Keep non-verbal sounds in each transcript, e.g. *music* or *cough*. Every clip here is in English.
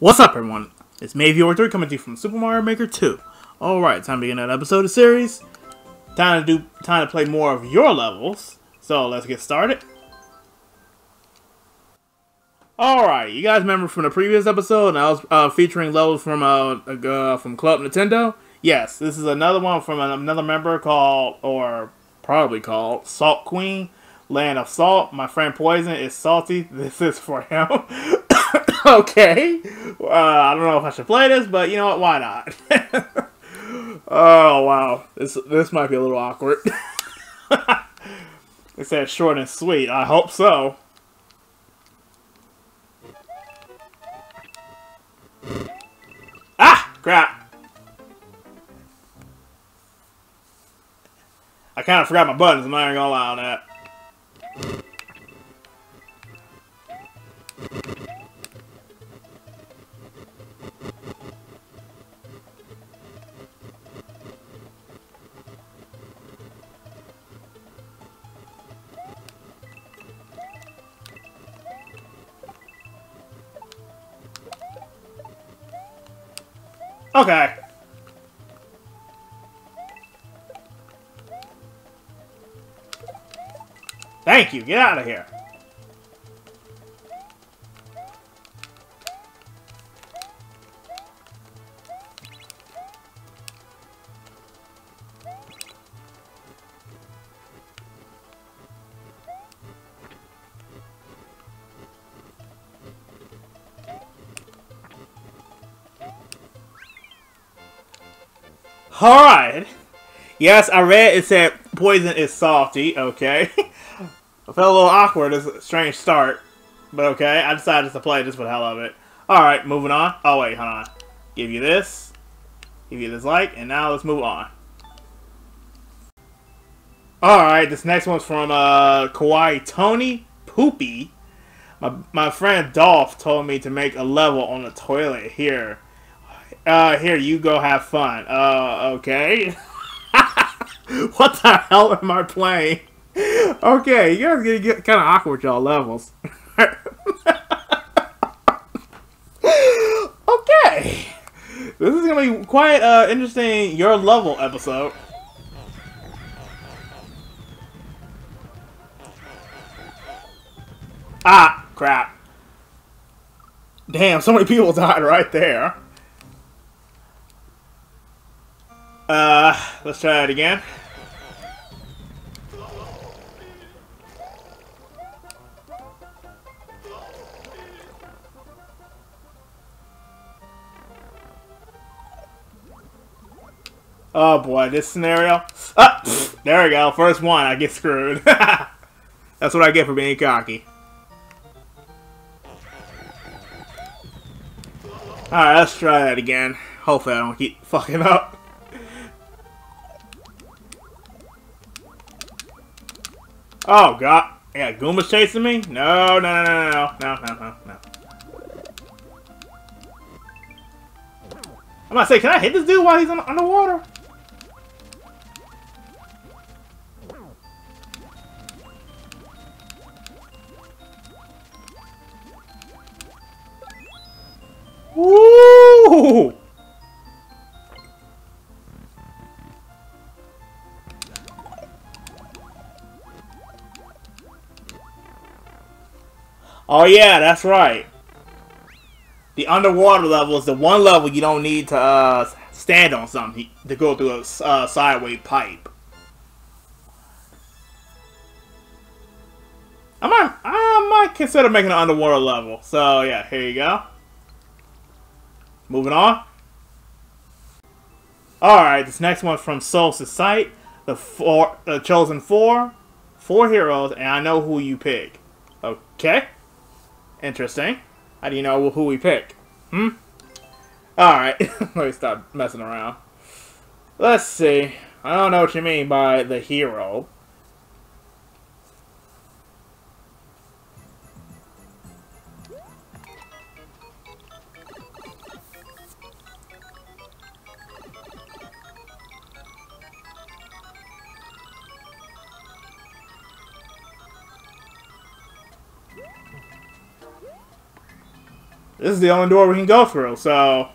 What's up, everyone? It's Maveo83 coming to you from Super Mario Maker 2. Alright, time to begin another episode of the series. Time to do time to play more of your levels. So let's get started. Alright, you guys remember from the previous episode, I was uh, featuring levels from uh, uh, from Club Nintendo? Yes, this is another one from another member called, or probably called, Salt Queen, Land of Salt. My friend Poison is salty. *laughs* This is for him. *laughs* okay. Uh, I don't know if I should play this, but you know what? Why not? *laughs* oh, wow. This, this might be a little awkward. *laughs* it says short and sweet. I hope so. Ah! Crap. I kind of forgot my buttons. I'm not even gonna lie on that. Okay. Thank you. Get out of here. Alright. Yes, I read it said poison is salty. Okay. I *laughs* felt a little awkward it's a strange start. But okay, I decided to play just for the hell of it. Alright, moving on. Oh, wait, hold on. Give you this. Give you this like, and now let's move on. Alright, this next one's from uh, Kawaii Tony Poopy. My, my friend Dolph told me to make a level on the toilet here. Uh, here, you go have fun. Uh, okay. *laughs* what the hell am I playing? Okay, you guys gonna get kind of awkward, y'all levels. *laughs* okay. This is gonna be quite uh interesting your level episode. Ah, crap. Damn, so many people *laughs* died right there. Let's try it again. Oh boy, this scenario. Ah, *laughs* there we go. First one, I get screwed. *laughs* That's what I get for being cocky. Alright, let's try that again. Hopefully I don't keep fucking up. Oh, God. Yeah, Goomba's chasing me? No, no, no, no, no, no, no, no, I'm gonna say, can I hit this dude while he's on, underwater? Oh yeah, that's right. The underwater level is the one level you don't need to uh, stand on something to go through a uh, sideway pipe. I might, I might consider making an underwater level. So yeah, here you go. Moving on. Alright, this next one from Soul Sight. The four the chosen four. Four heroes, and I know who you pick. Okay. Interesting. How do you know who we pick? Hmm? Alright. *laughs* Let me stop messing around. Let's see. I don't know what you mean by the hero. This is the only door we can go through, so...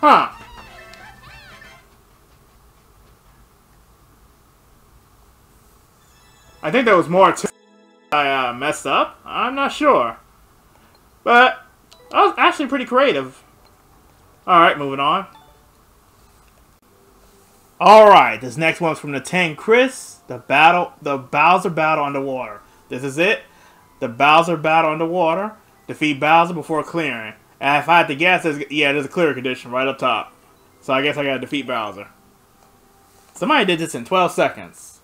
Huh. I think there was more to I uh, messed up. I'm not sure. But that was actually pretty creative. Alright, moving on. Alright, this next one's from the 10 Chris. The battle the Bowser battle underwater. This is it. The Bowser battle underwater. Defeat Bowser before clearing. And if I had to guess, there's, yeah, there's a clear condition right up top. So I guess I gotta defeat Bowser. Somebody did this in 12 seconds.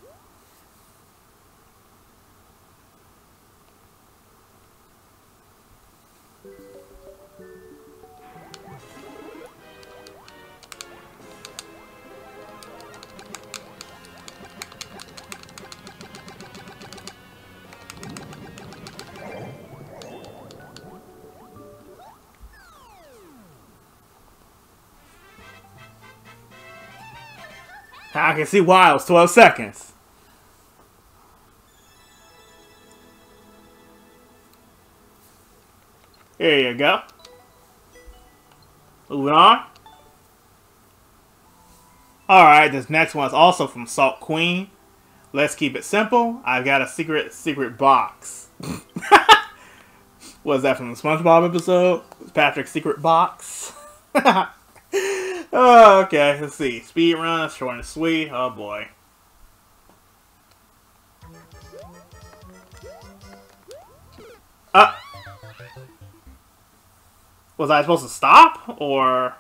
Can see why it was 12 seconds. Here you go. Moving on. Alright, this next one is also from Salt Queen. Let's keep it simple. I've got a secret, secret box. *laughs* Was that from the SpongeBob episode? Patrick's secret box? *laughs* Oh, okay. Let's see. Speed run, short and sweet. Oh boy. Uh. Was I supposed to stop or?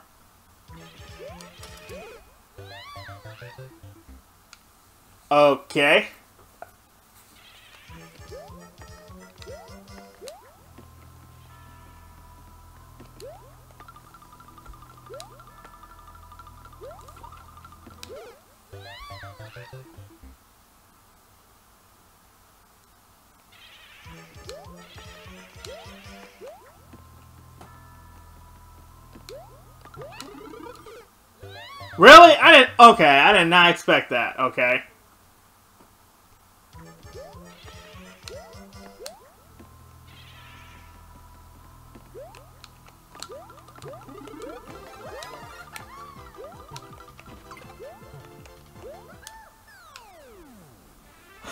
Okay. Really? I didn't. Okay, I did not expect that. Okay. *laughs*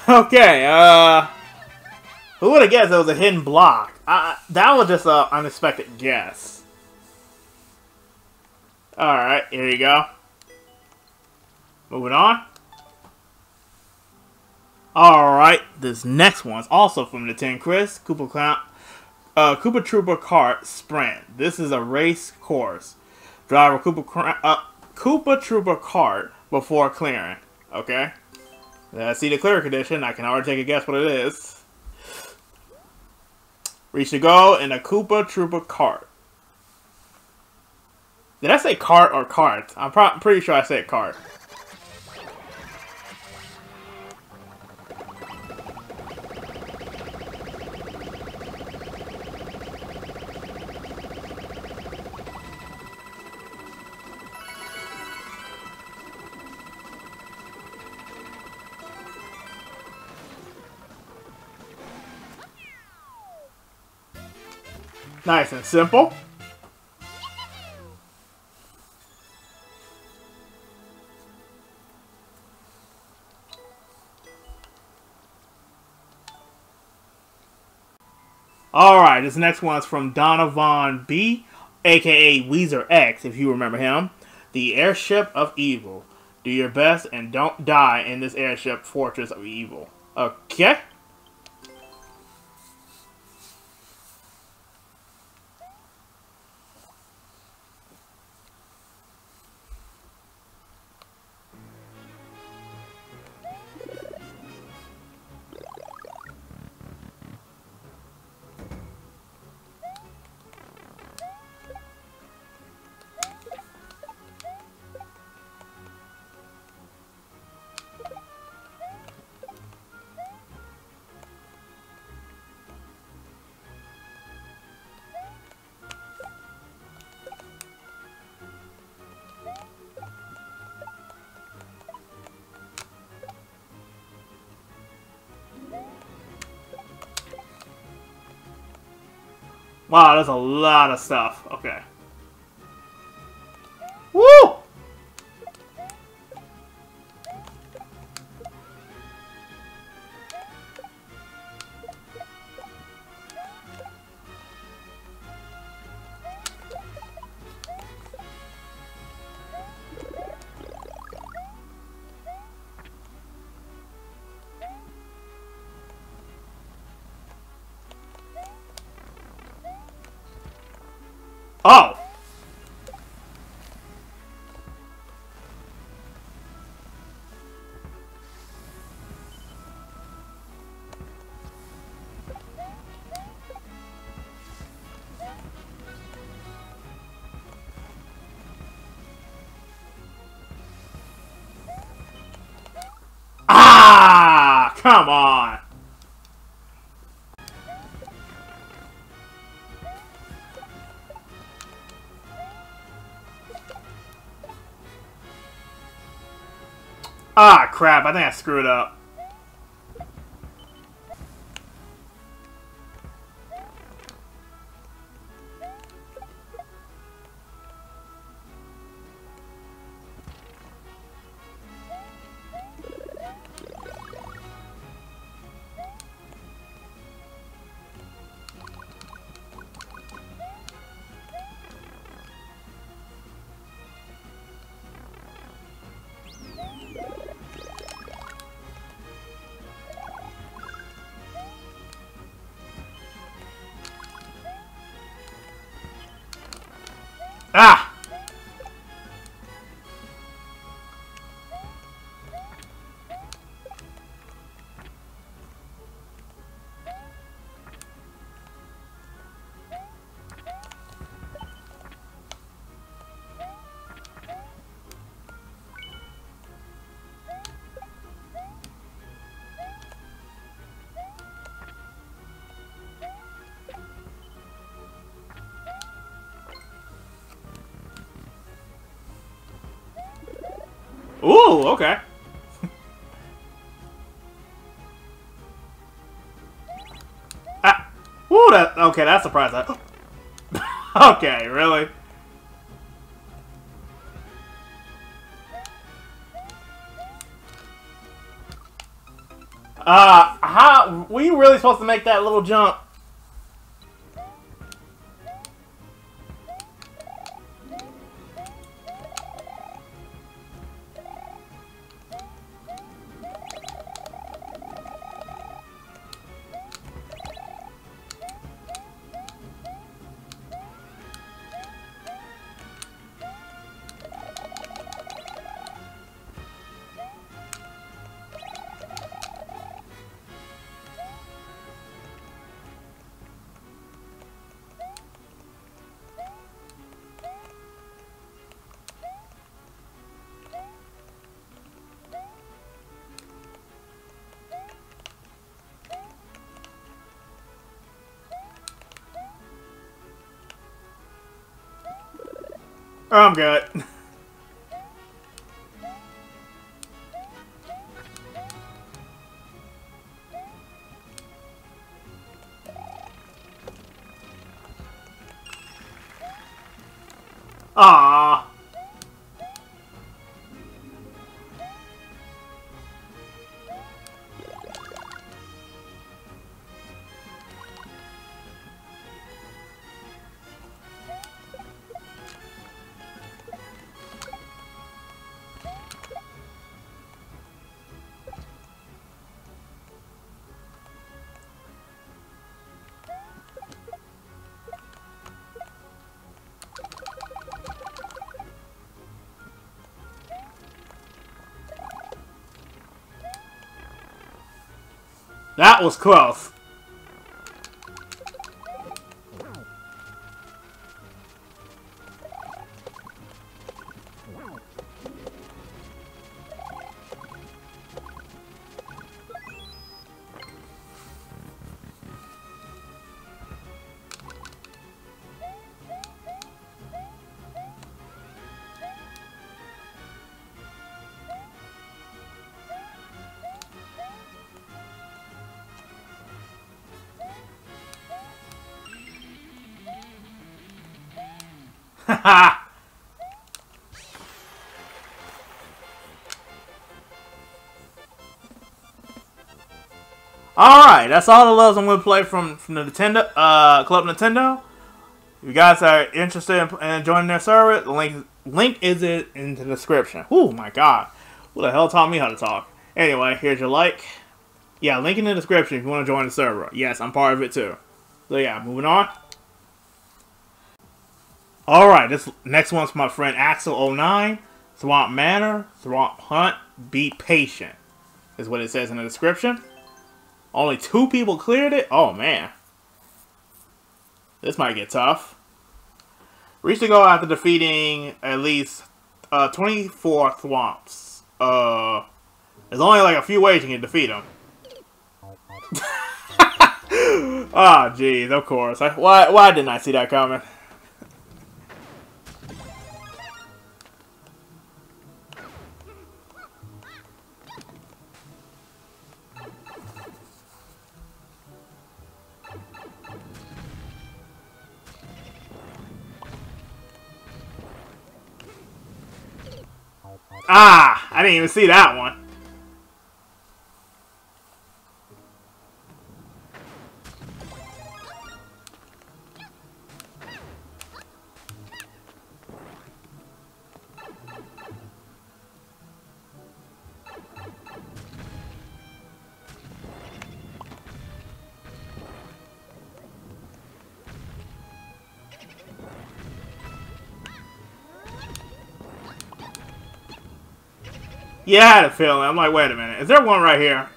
Okay, uh... Who would have guessed it was a hidden block? Uh, that was just an unexpected guess. Alright, here you go. Moving on. Alright, this next one's also from the 10 Chris. Koopa Clown. Uh, Koopa Troopa Kart Sprint. This is a race course. Drive a Koopa, uh, Koopa Troopa Kart before clearing. Okay? See the clear condition. I can already take a guess what it is. Reach the goal in a Koopa Troopa Kart. Did I say cart or cart? I'm pretty sure I said cart. Nice and simple. Alright, this next one's from Donovan B, aka Weezer X, if you remember him. The Airship of Evil. Do your best and don't die in this airship fortress of evil. Okay? Wow, there's a lot of stuff. Okay. Oh! Ah, crap. I think I screwed up. Ooh, okay. ah, ooh, that okay. That's a surprise. *laughs* okay, really. Uh, how were you really supposed to make that little jump? I'm good. Ah. That was close. *laughs* Alright, that's all the levels I'm going to play from, from the Nintendo, uh, Club Nintendo. If you guys are interested in, in joining their server, the link, link is it in the description. Oh my god. Who the hell taught me how to talk? Anyway, here's your like. Yeah, link in the description if you want to join the server. Yes, I'm part of it too. So yeah, moving on. Alright, this next one's my friend Axel09. Swamp Manor, Swamp Hunt, be patient. Is what it says in the description. Only two people cleared it? Oh, man. This might get tough. Reach the goal after defeating at least uh, 24 thwomps. Uh, there's only like a few ways you can defeat them. *laughs* Ah, oh, jeez, of course. I, why, why didn't I see that coming? Ah! I didn't even see that one. Yeah, I had a feeling. I'm like, wait a minute. Is there one right here?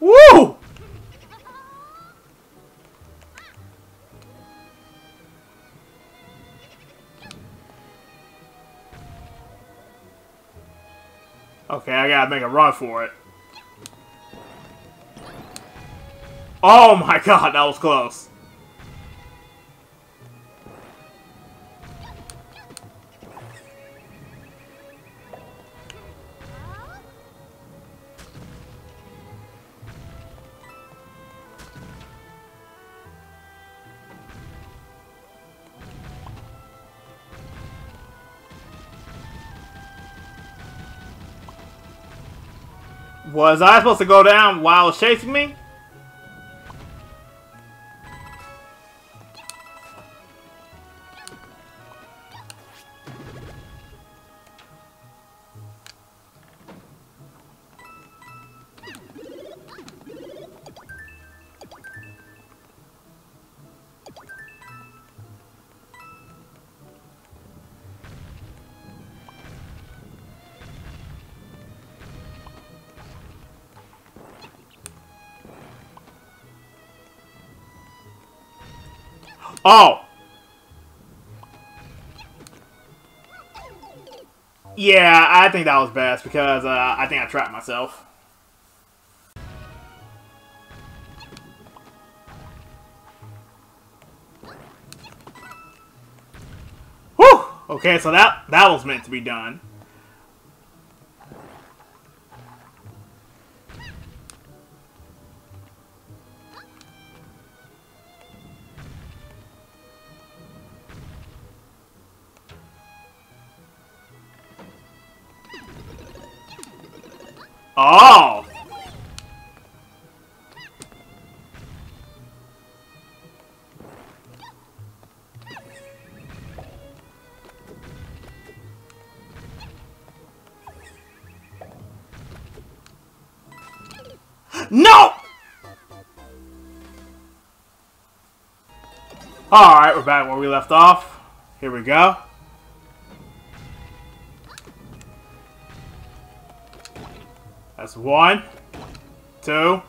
Woo! Okay, I gotta make a run for it. Oh my god, that was close. Was I supposed to go down while chasing me? Oh! Yeah, I think that was best because uh, I think I trapped myself. Whew! Okay, so that, that was meant to be done. No! Alright, we're back where we left off. Here we go. That's one, two.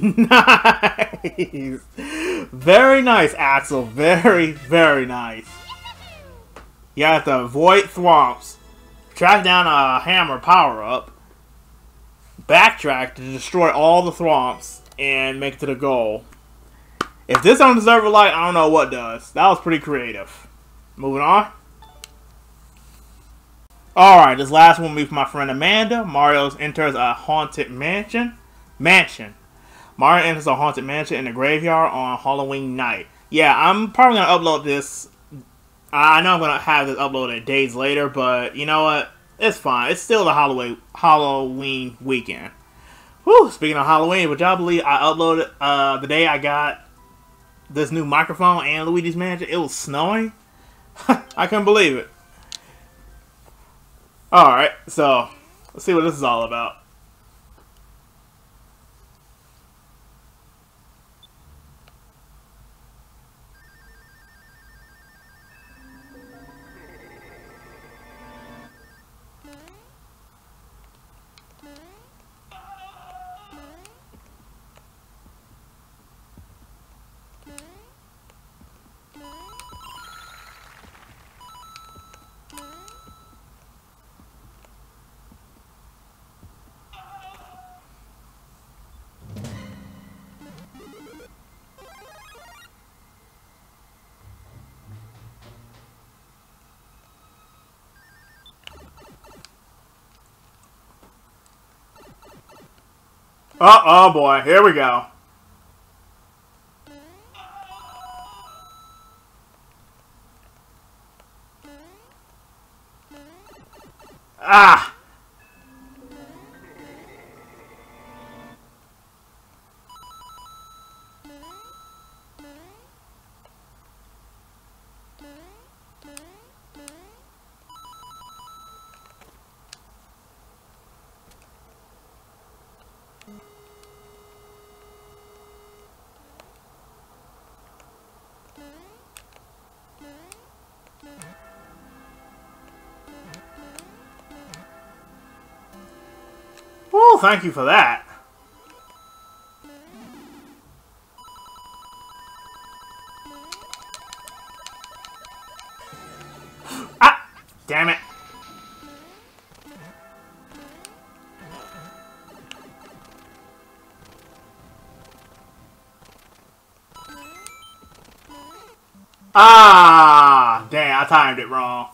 Nice. Very nice, Axel. Very, very nice. You have to avoid thwomps, track down a hammer power up, backtrack to destroy all the thwomps, and make it to the goal. If this don't deserve a like, I don't know what does. That was pretty creative. Moving on. Alright, this last one will be for my friend Amanda. Mario enters a haunted mansion. Mansion. Mario enters a haunted mansion in the graveyard on Halloween night. Yeah, I'm probably going to upload this. I know I'm going to have this uploaded days later, but you know what? It's fine. It's still the Halloween Halloween weekend. Whew, speaking of Halloween, would y'all believe I uploaded uh, the day I got this new microphone and Luigi's Mansion? It was snowing. *laughs* I couldn't believe it. Alright, so let's see what this is all about. Oh, oh boy, here we go. Well, thank you for that. It wrong.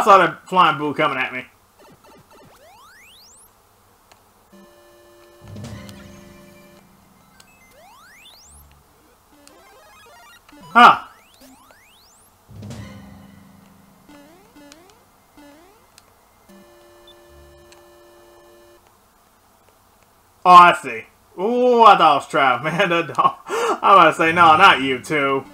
I saw that flying boo coming at me. Huh. Oh, I see. Ooh, I thought it was Trav, *laughs* man. I'm about to say, no, not you two.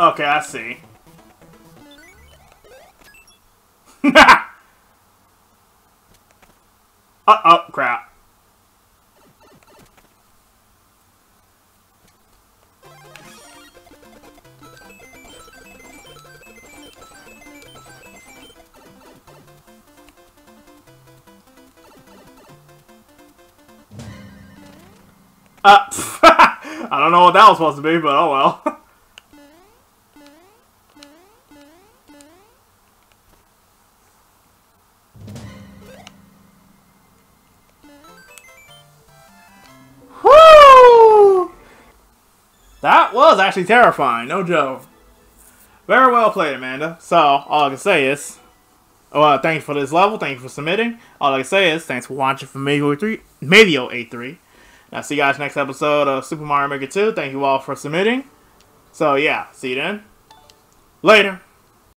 Okay, I see. *laughs* Uh oh, crap. Uh, *laughs* I don't know what that was supposed to be, but oh well. *laughs* actually terrifying, no joke. Very well played, Amanda. So, all I can say is, well, uh, thanks for this level, thank you for submitting. All I can say is, thanks for watching from Medio 3, Maveo83. Now, see you guys next episode of Super Mario Maker 2. Thank you all for submitting. So, yeah, see you then. Later.